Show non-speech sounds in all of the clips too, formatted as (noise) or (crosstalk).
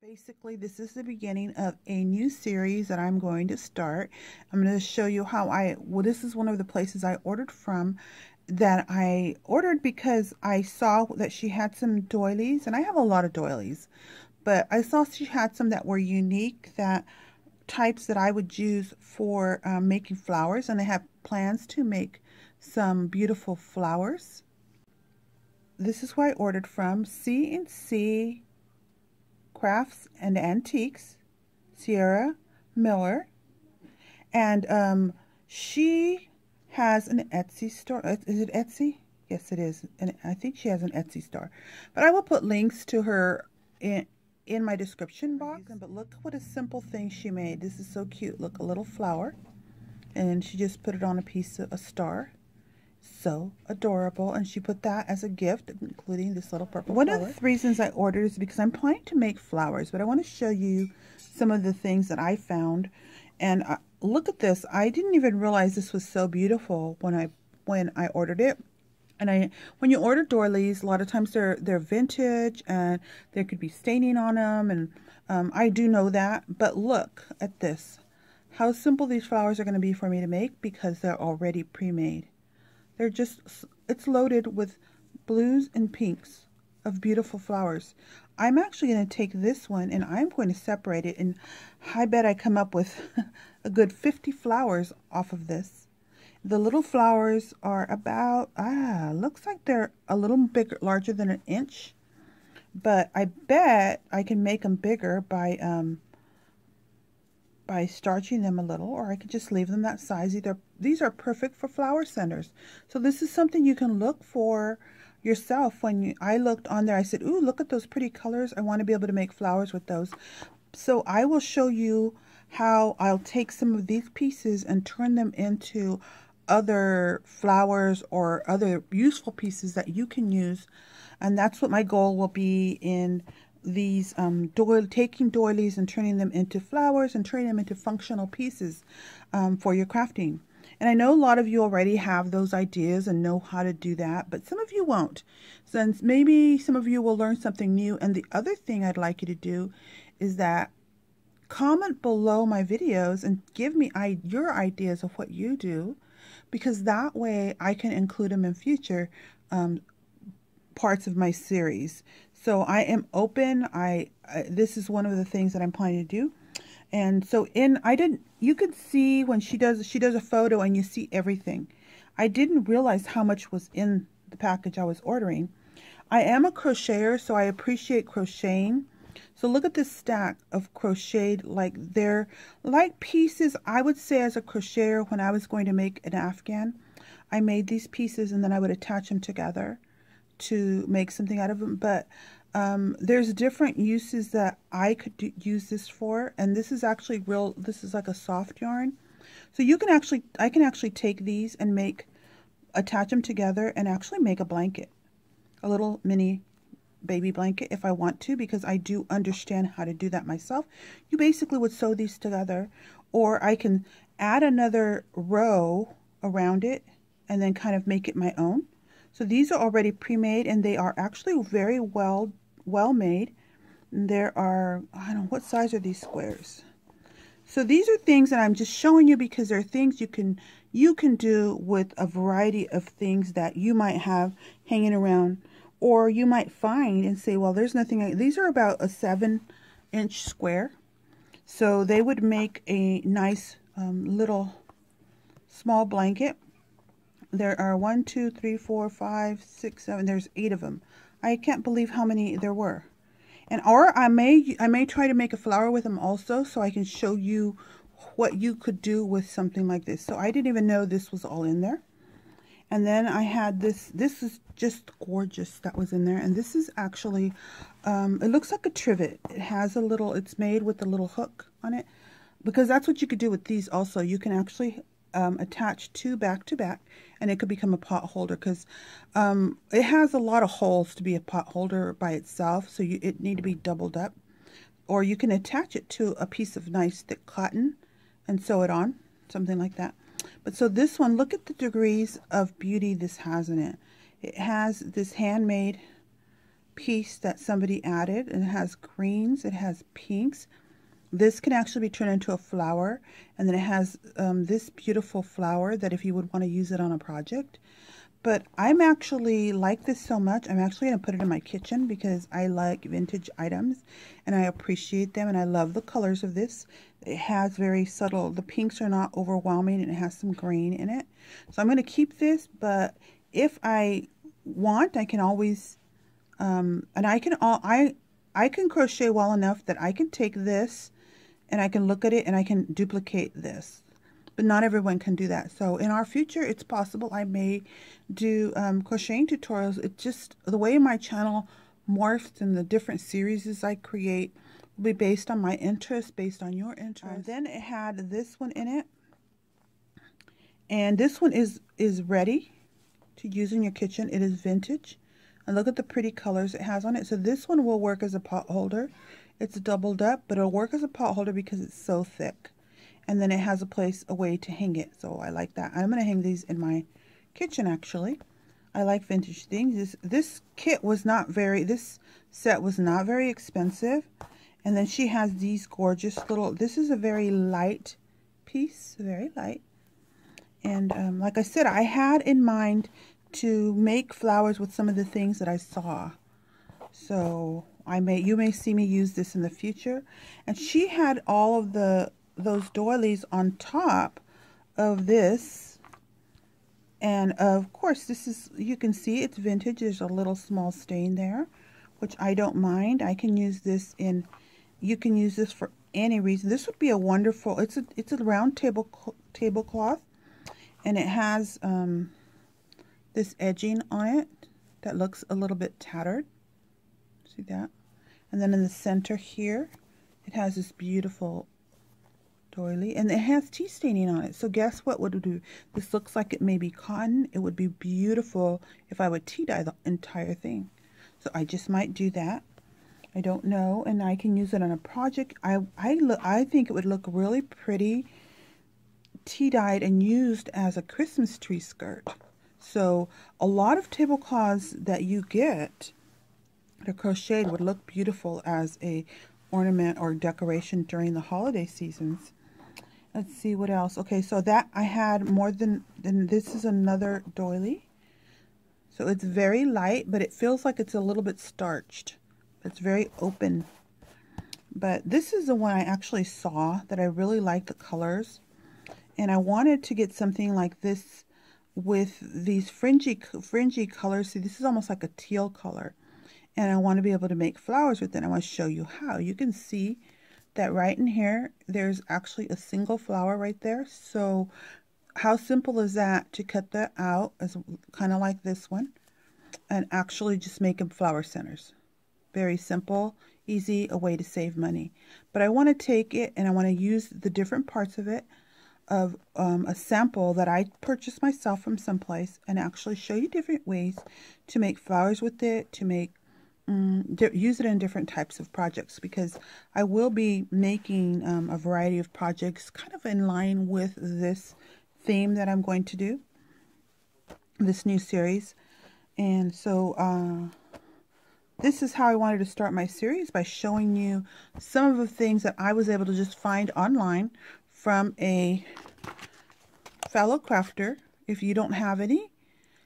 Basically, this is the beginning of a new series that I'm going to start. I'm going to show you how I, well, this is one of the places I ordered from that I ordered because I saw that she had some doilies, and I have a lot of doilies, but I saw she had some that were unique, that types that I would use for um, making flowers, and I have plans to make some beautiful flowers. This is where I ordered from, C&C Crafts and Antiques, Sierra Miller. And um, she has an Etsy store. Is it Etsy? Yes, it is. And I think she has an Etsy store. But I will put links to her in, in my description box. But look what a simple thing she made. This is so cute. Look, a little flower. And she just put it on a piece of a star so adorable. And she put that as a gift including this little purple one flower. of the reasons I ordered is because I'm planning to make flowers but I want to show you some of the things that I found. And uh, look at this. I didn't even realize this was so beautiful when I when I ordered it. And I when you order doilies a lot of times they're they're vintage and there could be staining on them and um, I do know that. But look at this. How simple these flowers are going to be for me to make because they're already pre-made they're just, it's loaded with blues and pinks of beautiful flowers. I'm actually going to take this one and I'm going to separate it and I bet I come up with (laughs) a good 50 flowers off of this. The little flowers are about, ah, looks like they're a little bigger, larger than an inch. But I bet I can make them bigger by um, by starching them a little or I could just leave them that size. Either These are perfect for flower centers. So this is something you can look for yourself. When you, I looked on there, I said, ooh, look at those pretty colors. I want to be able to make flowers with those. So I will show you how I'll take some of these pieces and turn them into other flowers or other useful pieces that you can use. And that's what my goal will be in these um, taking doilies and turning them into flowers and turning them into functional pieces um, for your crafting. And I know a lot of you already have those ideas and know how to do that, but some of you won't. Since maybe some of you will learn something new. And the other thing I'd like you to do is that comment below my videos and give me your ideas of what you do because that way I can include them in future um, parts of my series. So I am open. I, I this is one of the things that I'm planning to do. And so in I didn't you could see when she does she does a photo and you see everything. I didn't realize how much was in the package I was ordering. I am a crocheter, so I appreciate crocheting. So look at this stack of crocheted, like they're like pieces, I would say as a crocheter when I was going to make an Afghan. I made these pieces and then I would attach them together to make something out of them. But um, there's different uses that I could do, use this for. And this is actually real, this is like a soft yarn. So you can actually, I can actually take these and make, attach them together and actually make a blanket. A little mini baby blanket if I want to because I do understand how to do that myself. You basically would sew these together or I can add another row around it and then kind of make it my own. So these are already pre-made and they are actually very well well made. There are, I don't know, what size are these squares? So these are things that I'm just showing you because they're things you can you can do with a variety of things that you might have hanging around or you might find and say, well, there's nothing. These are about a seven inch square. So they would make a nice um, little small blanket there are one, two, three, four, five, six, seven. There's eight of them. I can't believe how many there were. And or I may I may try to make a flower with them also so I can show you what you could do with something like this. So I didn't even know this was all in there. And then I had this, this is just gorgeous that was in there. And this is actually, um, it looks like a trivet. It has a little, it's made with a little hook on it. Because that's what you could do with these also. You can actually um, attach two back to back and it could become a pot holder because um, it has a lot of holes to be a pot holder by itself so you, it need to be doubled up. Or you can attach it to a piece of nice thick cotton and sew it on something like that. But so this one look at the degrees of beauty this has in it. It has this handmade piece that somebody added. And it has greens, it has pinks. This can actually be turned into a flower and then it has um, this beautiful flower that if you would want to use it on a project. But I'm actually like this so much, I'm actually going to put it in my kitchen because I like vintage items and I appreciate them and I love the colors of this. It has very subtle, the pinks are not overwhelming and it has some green in it. So I'm going to keep this, but if I want, I can always um, and I can all I I can crochet well enough that I can take this and I can look at it and I can duplicate this. But not everyone can do that. So in our future, it's possible I may do um, crocheting tutorials. It just, the way my channel morphs and the different series I create will be based on my interest, based on your interest. And then it had this one in it. And this one is, is ready to use in your kitchen. It is vintage. And look at the pretty colors it has on it. So this one will work as a pot holder. It's doubled up, but it'll work as a pot holder because it's so thick. And then it has a place, a way to hang it. So I like that. I'm going to hang these in my kitchen, actually. I like vintage things. This, this kit was not very, this set was not very expensive. And then she has these gorgeous little, this is a very light piece, very light. And um, like I said, I had in mind to make flowers with some of the things that I saw. So I may you may see me use this in the future. And she had all of the those doilies on top of this. And of course this is you can see it's vintage. There's a little small stain there, which I don't mind. I can use this in you can use this for any reason. This would be a wonderful it's a it's a round table tablecloth and it has um this edging on it that looks a little bit tattered. See that? And then in the center here, it has this beautiful doily. And it has tea staining on it. So guess what would do? This looks like it may be cotton. It would be beautiful if I would tea dye the entire thing. So I just might do that. I don't know. And I can use it on a project. I, I, look, I think it would look really pretty tea dyed and used as a Christmas tree skirt. So a lot of tablecloths that you get crocheted would look beautiful as a ornament or decoration during the holiday seasons. Let's see what else. Okay, so that I had more than, than this is another doily. So it's very light, but it feels like it's a little bit starched. It's very open. But this is the one I actually saw that I really like the colors. And I wanted to get something like this with these fringy fringy colors. See, this is almost like a teal color. And I want to be able to make flowers with it. I want to show you how. You can see that right in here, there's actually a single flower right there. So how simple is that to cut that out as kind of like this one and actually just make them flower centers. Very simple, easy, a way to save money. But I want to take it and I want to use the different parts of it of um, a sample that I purchased myself from someplace and actually show you different ways to make flowers with it, to make um, use it in different types of projects because I will be making um, a variety of projects kind of in line with this theme that I'm going to do, this new series. And so uh, this is how I wanted to start my series by showing you some of the things that I was able to just find online from a fellow crafter. If you don't have any,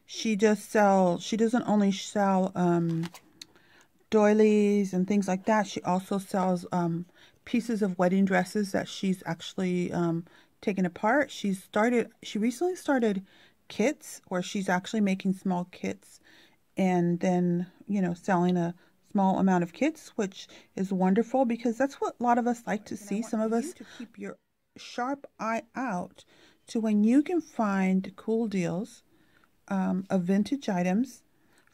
she just sell. She doesn't only sell um, doilies and things like that. She also sells um, pieces of wedding dresses that she's actually um, taken apart. She's started. She recently started kits where she's actually making small kits and then you know selling a small amount of kits, which is wonderful because that's what a lot of us like to see. Some of us to keep your sharp eye out to when you can find cool deals um, of vintage items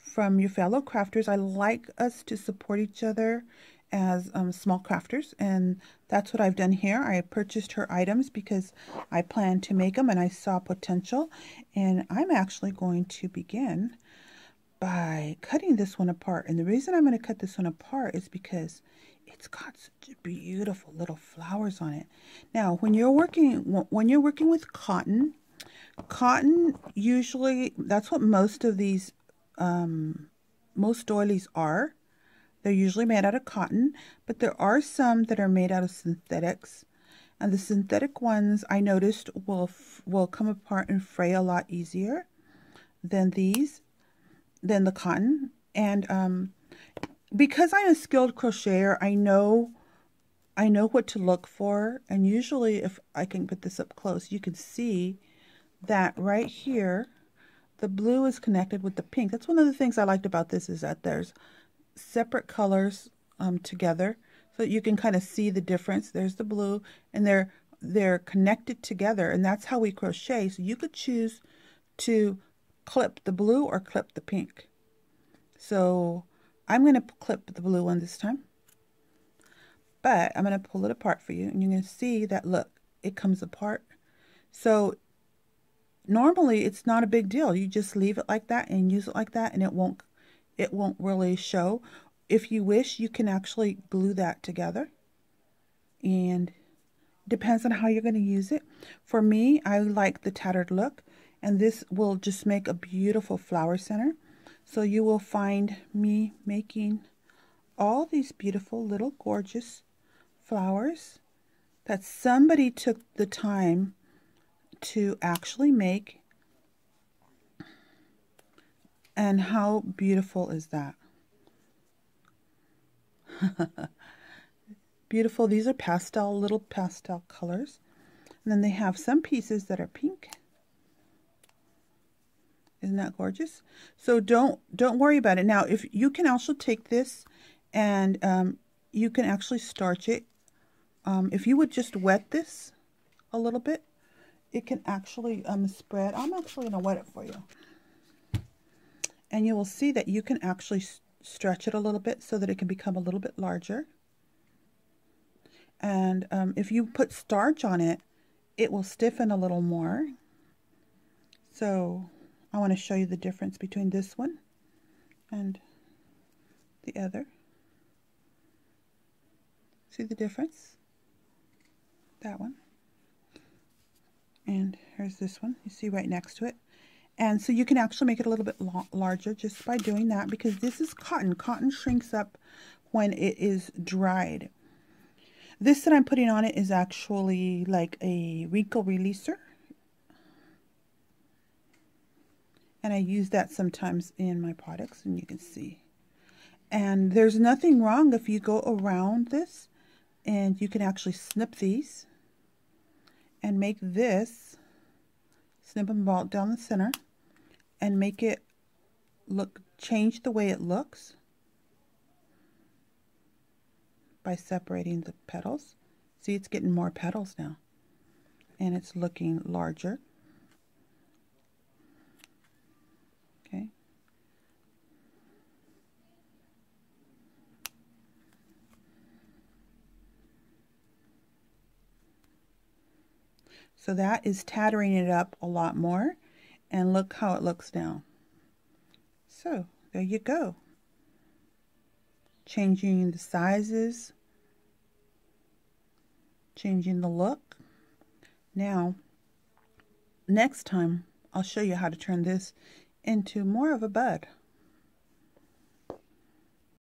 from your fellow crafters. I like us to support each other as um, small crafters and that's what I've done here. I purchased her items because I plan to make them and I saw potential and I'm actually going to begin by cutting this one apart and the reason I'm going to cut this one apart is because it's got such beautiful little flowers on it. Now, when you're working when you're working with cotton, cotton usually that's what most of these um, most doilies are. They're usually made out of cotton, but there are some that are made out of synthetics. And the synthetic ones I noticed will will come apart and fray a lot easier than these, than the cotton. And um, because I'm a skilled crocheter, I know I know what to look for. And usually if I can put this up close, you can see that right here, the blue is connected with the pink. That's one of the things I liked about this is that there's separate colors um, together so you can kind of see the difference. There's the blue and they're they're connected together and that's how we crochet. So you could choose to clip the blue or clip the pink. So I'm going to clip the blue one this time. But I'm going to pull it apart for you and you're going to see that look, it comes apart. So normally it's not a big deal. You just leave it like that and use it like that and it won't it won't really show. If you wish, you can actually glue that together. And depends on how you're going to use it. For me, I like the tattered look. And this will just make a beautiful flower center. So you will find me making all these beautiful little gorgeous flowers that somebody took the time to actually make and how beautiful is that? (laughs) beautiful. These are pastel, little pastel colors. And then they have some pieces that are pink. Isn't that gorgeous? So don't don't worry about it. Now, if you can also take this and um, you can actually starch it. Um, if you would just wet this a little bit, it can actually um, spread. I'm actually going to wet it for you and you will see that you can actually stretch it a little bit so that it can become a little bit larger. And um, if you put starch on it, it will stiffen a little more. So I want to show you the difference between this one and the other. See the difference? That one. And here's this one. You see right next to it. And so you can actually make it a little bit larger just by doing that because this is cotton. Cotton shrinks up when it is dried. This that I'm putting on it is actually like a wrinkle releaser. And I use that sometimes in my products and you can see. And there's nothing wrong if you go around this and you can actually snip these and make this, snip and all down the center and make it look, change the way it looks by separating the petals. See, it's getting more petals now. And it's looking larger. Okay. So that is tattering it up a lot more and look how it looks now. So there you go. Changing the sizes, changing the look. Now, next time I'll show you how to turn this into more of a bud.